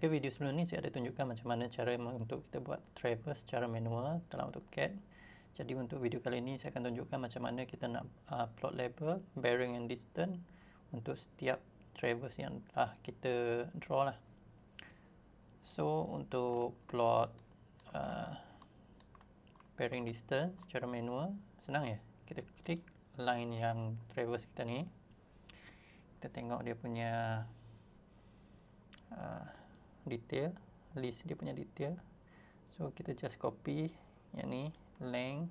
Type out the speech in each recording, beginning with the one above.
Okey, video sebelum ni saya ada tunjukkan macam mana cara untuk kita buat traverse secara manual dalam AutoCAD. Jadi untuk video kali ini saya akan tunjukkan macam mana kita nak uh, plot label, bearing and distance untuk setiap traverse yang telah kita draw lah. So untuk plot uh, bearing distance secara manual senang ya. Kita klik line yang traverse kita ni. Kita tengok dia punya uh, detail list dia punya detail. So kita just copy yang ni length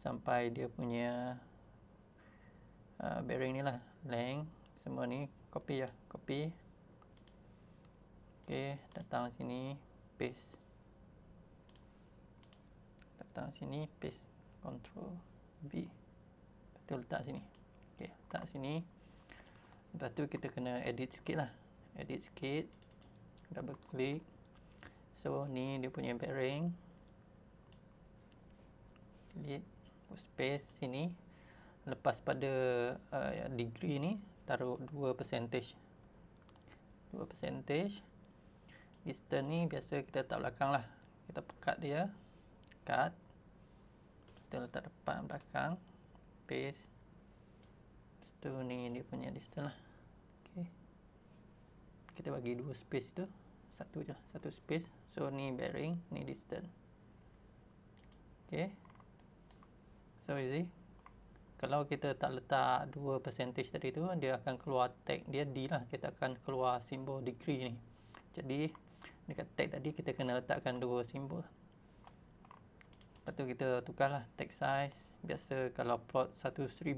sampai dia punya uh, bearing ni lah. Length semua ni copy ya copy. Ok datang sini paste. Datang sini paste control V. Betul letak sini. Ok letak sini. Lepas tu kita kena edit sikit lah. Edit sikit double click. So ni dia punya bearing. Delete space sini. Lepas pada uh, degree ni taruh 2 percentage. 2 percentage. Distance ni biasa kita letak belakang lah. Kita cut dia. Cut. Kita letak depan belakang. Paste. Tu ni dia punya distance lah. Okay. kita bagi dua space tu satu je satu space. So ni bearing ni distance. Okay. So easy kalau kita tak letak dua percentage tadi tu dia akan keluar tag dia D lah. Kita akan keluar simbol degree ni. Jadi dekat tag tadi kita kena letakkan dua simbol. Lepas tu kita tukarlah tag size. Biasa kalau plot 1000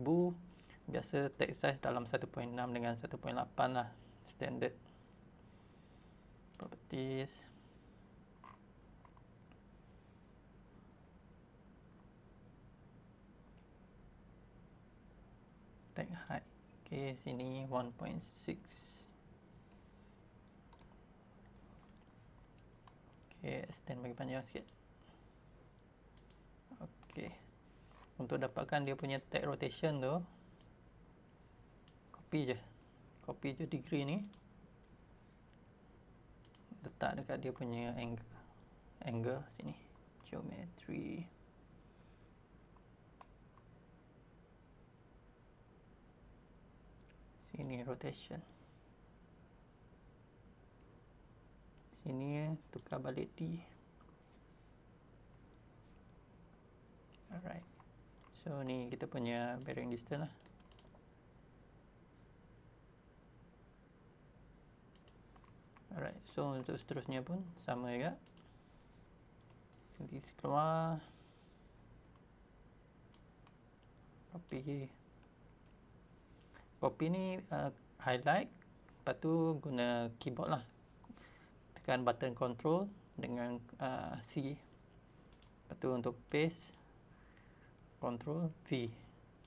biasa tag size dalam 1.6 dengan 1.8 lah standard properties. Tag height. Okay sini 1.6 okay extend bagi panjang sikit. Okay. Untuk dapatkan dia punya tag rotation tu copy je. Copy je degree ni letak dekat dia punya angle angle sini. Geometry sini rotation. Sini tukar balik D alright. So ni kita punya bearing distance lah Alright, so untuk seterusnya pun sama juga. Nanti keluar. Copy. Copy ni uh, highlight. Lepas tu guna keyboard lah. Tekan button control dengan uh, C. Lepas tu untuk paste. Control V.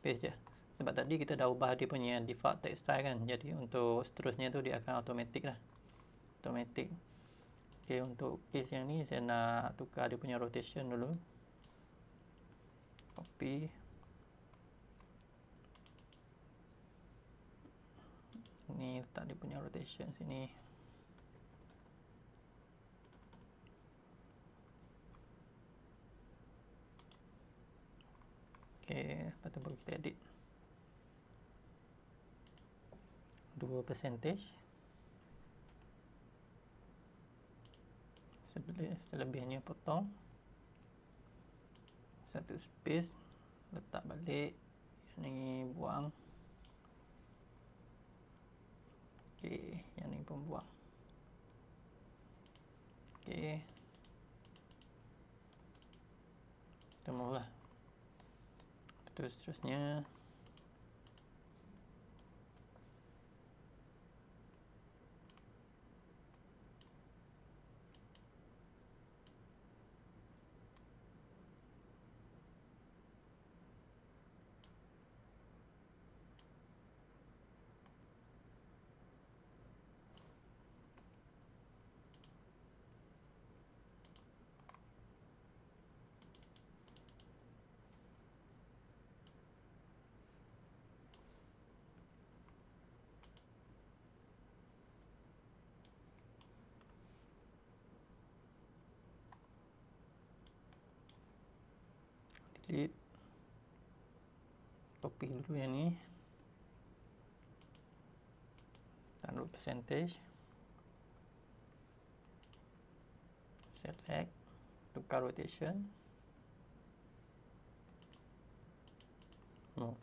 Paste je. Sebab tadi kita dah ubah dia punya default text style kan. Jadi untuk seterusnya tu dia akan automatic lah automatic. Ok untuk case yang ni saya nak tukar dia punya rotation dulu. Copy. Ni letak dia punya rotation sini. Ok lepas tu baru kita edit. 2 percentage sebelah selebihnya potong. Satu space letak balik yang ni buang. Ok yang ni pun buang. Ok temulah. Terus terusnya delete copy dulu yang ni. Taruh percentage. Select. Tukar rotation. Move.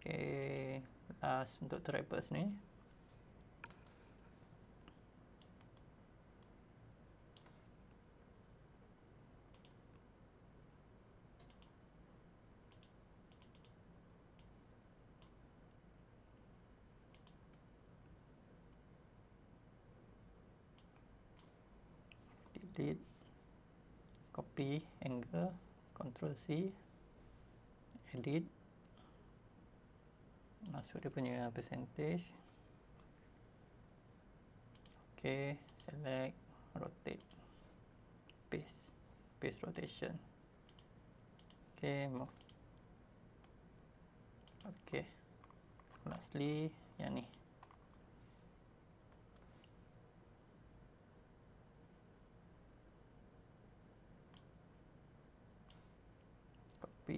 Ok last untuk traverse ni delete copy angle control C edit. Masuk dia punya percentage. Ok select rotate paste paste rotation. Ok move. Ok. Lastly yang ni copy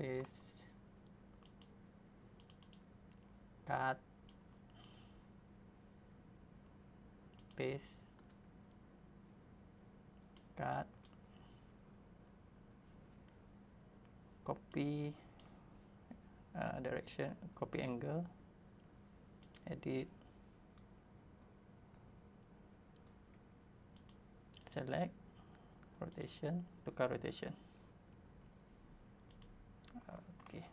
paste cut paste cut copy uh, direction copy angle edit select rotation tukar rotation. Okey.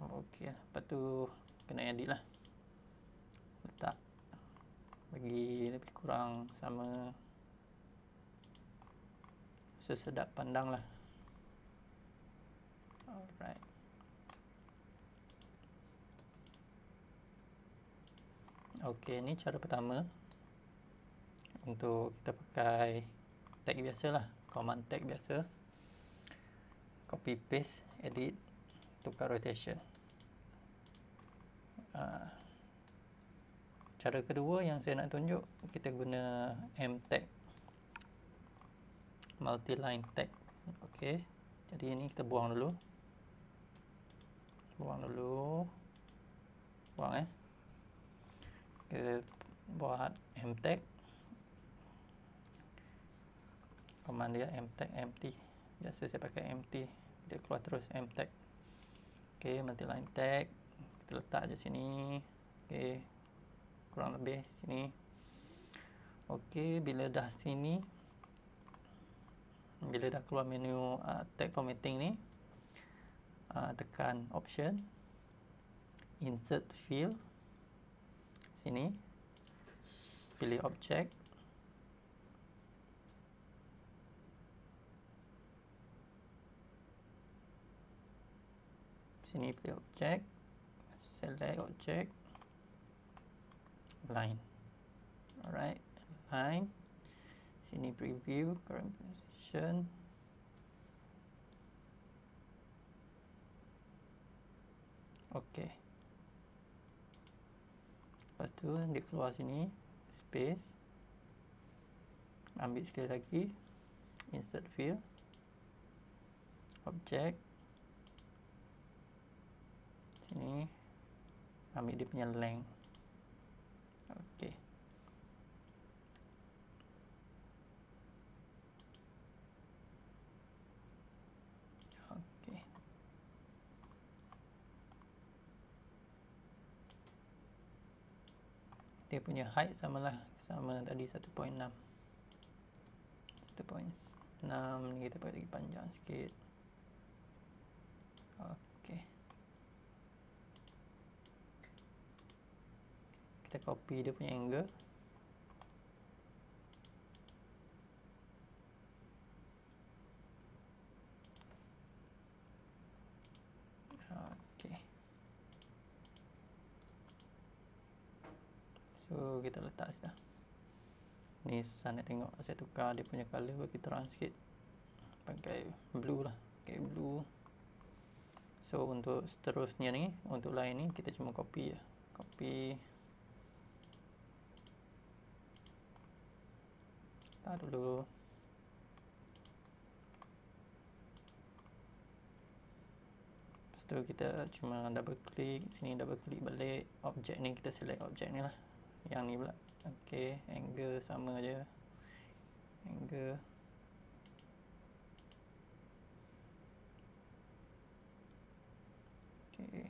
Okey lepas tu kena edit lah. Letak. Bagi lebih kurang sama sesedap pandang lah. Alright Okey, ni cara pertama untuk kita pakai tag biasa lah, command tag biasa. Copy paste, edit, tukar rotation. Uh, cara kedua yang saya nak tunjuk kita guna M tag multi line tag. Okey. Jadi ini kita buang dulu. Buang dulu. Buang eh kita buat mtag command dia mtag empty biasa saya pakai empty dia keluar terus mtag ok multi line tag kita letak je sini. Ok kurang lebih sini. Ok bila dah sini bila dah keluar menu uh, tag formatting ni uh, tekan option insert field sini. Pilih objek. Sini pilih objek. Select objek. Line. Alright line. Sini preview current position. Okay lepas tu dia keluar sini space. Ambil sekali lagi. Insert field object. Sini. Ambil dia punya length ok dia punya height samalah sama tadi 1.6 1.6 ni kita bagi panjang sikit. Ok kita copy dia punya angle So kita letak sudah. Ni susah nak tengok. Saya tukar dia punya color bagi terang sikit. Pakai blue lah. Pakai blue. So untuk seterusnya ni untuk lain ni kita cuma copy je copy tak dulu lepas tu kita cuma double click sini double click balik objek ni kita select objek ni lah yang ni pula ok angle sama je angle Okay.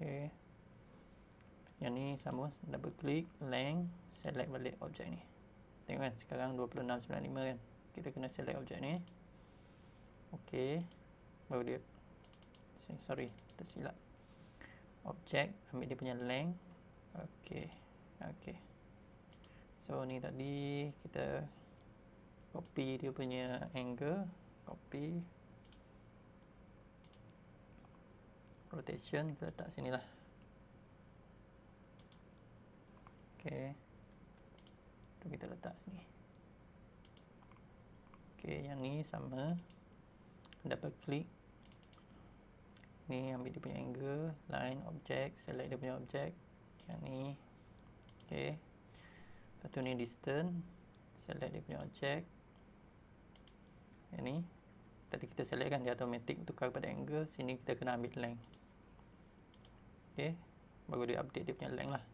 Okay. Yang ni sama double click length select balik objek ni. Tengok kan sekarang 2695 kan. Kita kena select objek ni. Okay. Baru dia sorry tersilap. Objek ambil dia punya length. Okay. Okay. So ni tadi kita copy dia punya angle copy rotation kita letak sini lah ok tu kita letak sini ok yang ni sama double click ni ambil dia punya angle line object select dia punya object yang ni. Ok lepas tu ni distance select dia punya object. Yang ni tadi kita select kan dia automatic tukar kepada angle sini kita kena ambil length. Ok baru dia update dia punya length lah.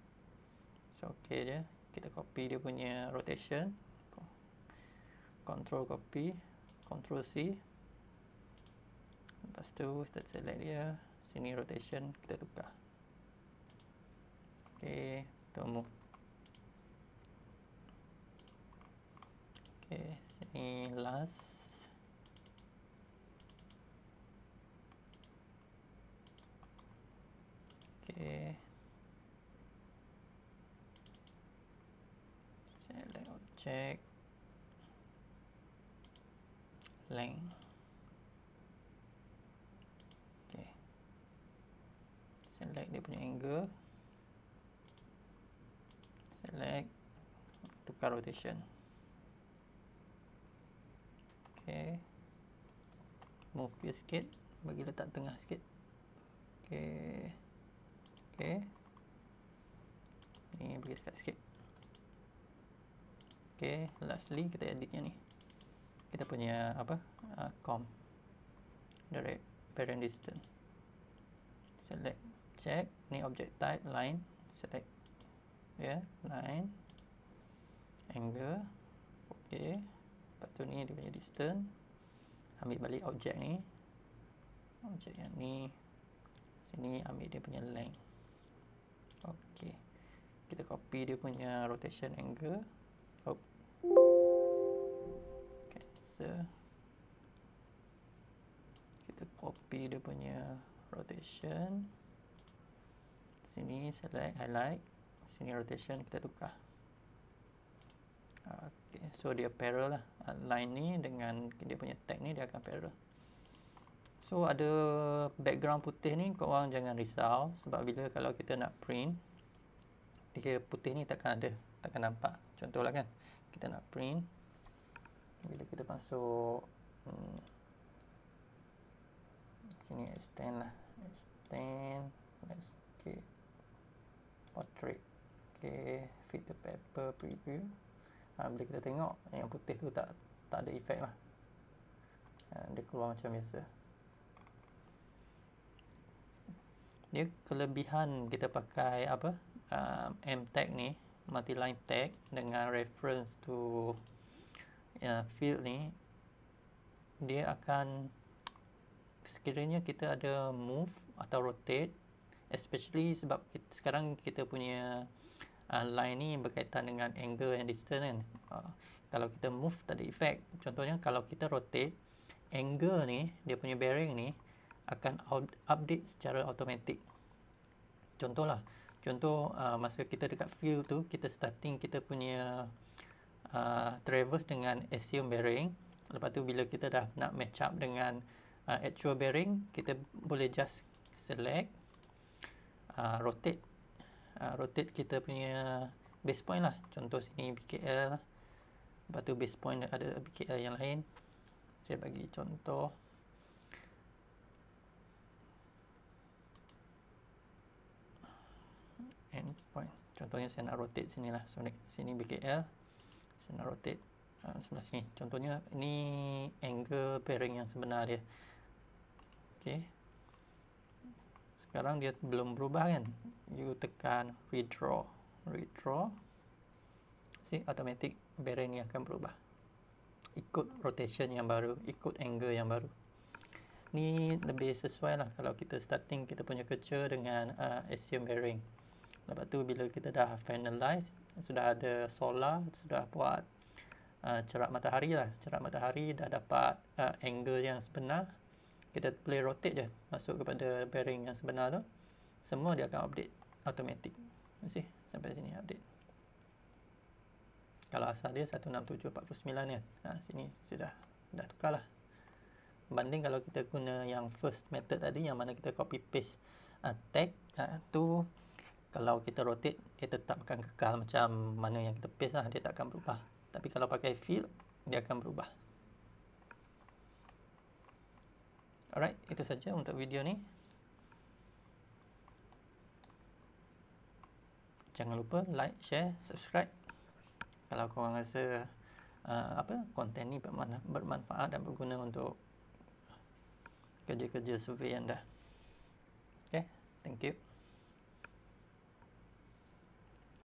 So ok je. Kita copy dia punya rotation. Control copy. Control C lepas tu kita select dia sini rotation kita tukar ok kita move ok sini last Okay. Select object. Length. Okay. Select dia punya angle. Select. Tukar rotation. Okay. Move dia sikit. Bagi letak tengah sikit. Okay. Okey. Ni bagi dekat sikit. Okey, lastly kita edit yang ni. Kita punya apa? Uh, com. Direct parent distance. Select check ni object type line select yeah, line angle okey lepas tu ni dia punya distance ambil balik objek ni objek yang ni sini ambil dia punya length Okey. Kita copy dia punya rotation angle. Oh. Cancel. Kita copy dia punya rotation. Sini select highlight. Sini rotation kita tukar. Okey, so dia parallel lah. Line ni dengan dia punya tag ni dia akan parallel. So ada background putih ni kau orang jangan risau sebab bila kalau kita nak print dia putih ni takkan ada, takkan nampak. Contohlah kan kita nak print bila kita masuk hmm, sini extend lah. Extend let's okay. Portrait. Okay, fit the paper preview. Ha, bila kita tengok yang putih tu tak tak ada efek lah. Ha, dia keluar macam biasa. dia kelebihan kita pakai apa uh, M tag ni multi line tag dengan reference to uh, field ni dia akan sekiranya kita ada move atau rotate especially sebab kita, sekarang kita punya uh, line ni berkaitan dengan angle and distance kan uh, kalau kita move tak ada effect contohnya kalau kita rotate angle ni dia punya bearing ni akan update secara automatik. Contohlah, contoh uh, masa kita dekat field tu, kita starting kita punya uh, traverse dengan assume bearing. Lepas tu bila kita dah nak match up dengan uh, actual bearing, kita boleh just select, uh, rotate. Uh, rotate kita punya base point lah. Contoh sini BKL lepas tu base point ada BKL yang lain. Saya bagi contoh. End point contohnya saya nak rotate sini lah. So, sini BKL saya nak rotate uh, sebelah sini. Contohnya ini angle bearing yang sebenar dia. Ok sekarang dia belum berubah kan? You tekan redraw redraw see automatic bearing ni akan berubah. Ikut rotation yang baru ikut angle yang baru. Ni lebih sesuai lah kalau kita starting kita punya kerja dengan uh, axiom bearing. Lepas tu bila kita dah finalize, sudah ada solar, sudah buat uh, cerak matahari lah. Cerak matahari dah dapat uh, angle yang sebenar. Kita play rotate je masuk kepada bearing yang sebenar tu. Semua dia akan update automatic. Masih sampai sini update. Kalau asal dia 16749 kan. Ha, sini sudah dah tukar lah. Banding kalau kita guna yang first method tadi yang mana kita copy paste uh, tag uh, tu kalau kita rotate dia tetap akan kekal macam mana yang kita paste lah dia tak akan berubah tapi kalau pakai fill dia akan berubah alright itu saja untuk video ni. Jangan lupa like share subscribe. Kalau korang rasa uh, apa konten ni bermanfaat dan berguna untuk kerja-kerja survey anda. Okay thank you